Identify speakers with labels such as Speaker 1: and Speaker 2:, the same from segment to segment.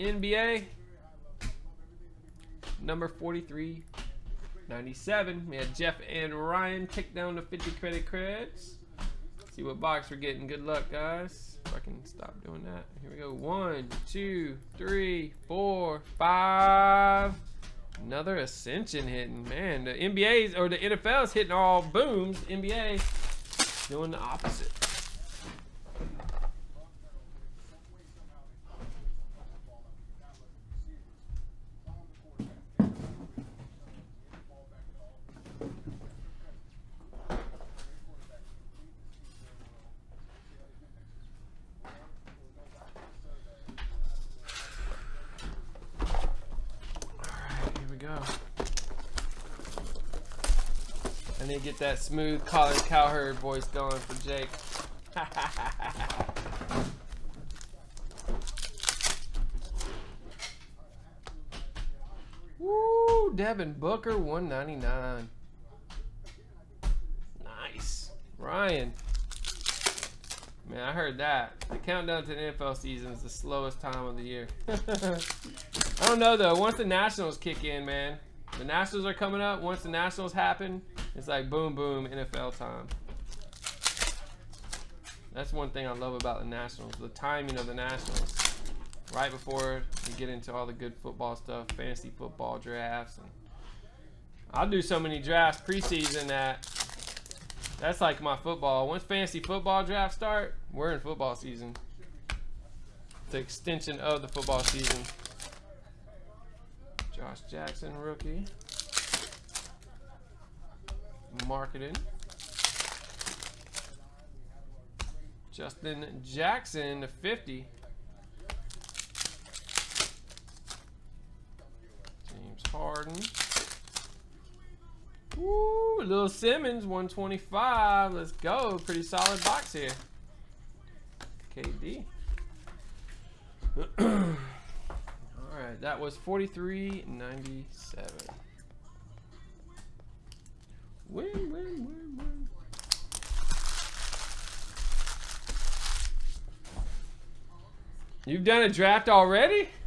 Speaker 1: NBA. Number 43, 97. We had Jeff and Ryan take down the 50 credit creds. See what box we're getting. Good luck, guys. If I can stop doing that. Here we go. One, two, three, four, five. Another Ascension hitting. Man, the NBA's or the NFL's hitting all booms. NBA doing the opposite. Alright, here we go. I need to get that smooth Colin Cowherd voice going for Jake. Woo! Devin Booker, 199. Nice. Ryan. Man, I heard that. The countdown to the NFL season is the slowest time of the year. I don't know though. Once the Nationals kick in, man, the Nationals are coming up. Once the Nationals happen, it's like boom, boom, NFL time. That's one thing I love about the Nationals, the timing of the Nationals. Right before we get into all the good football stuff, fantasy football drafts, and I'll do so many drafts preseason that that's like my football. Once fantasy football drafts start, we're in football season. It's an extension of the football season. Josh Jackson, rookie. Marketing. Justin Jackson to 50. James Harden. Woo, Little Simmons, 125. Let's go. Pretty solid box here. KD. Alright, that was 43.97. Win, win, win, win. You've done a draft already?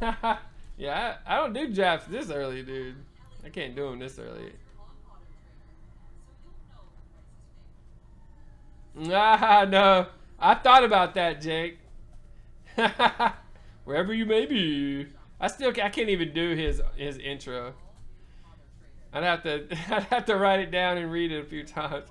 Speaker 1: yeah, I, I don't do drafts this early, dude. I can't do them this early. Ah, no. I thought about that, Jake. Wherever you may be. I still I can't even do his his intro. I'd have to I'd have to write it down and read it a few times.